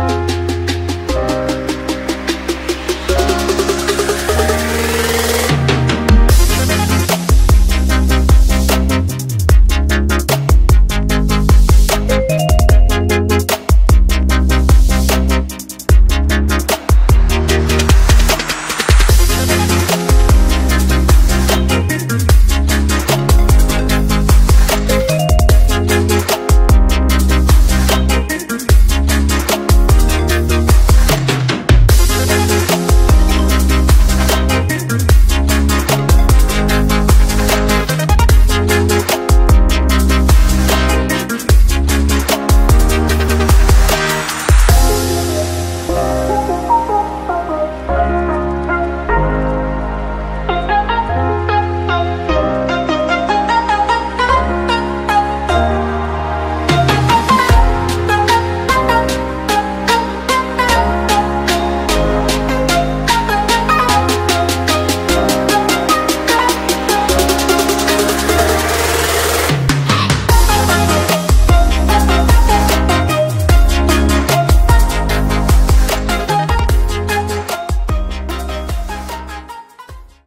Bye.